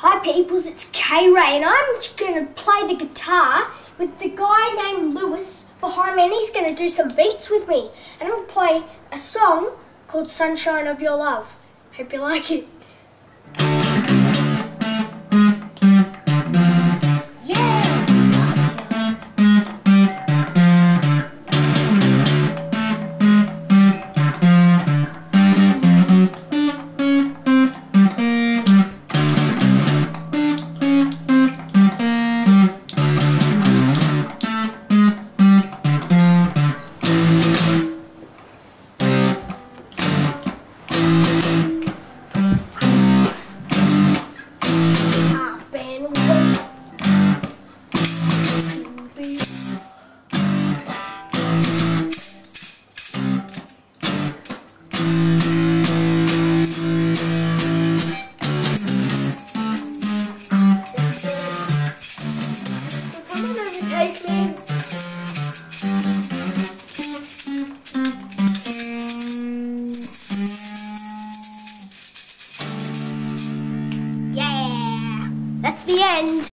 Hi peoples, it's kRAY and I'm just gonna play the guitar with the guy named Lewis behind me and he's gonna do some beats with me. And I'm gonna play a song called Sunshine of Your Love. Hope you like it. Overtake me. That's the end.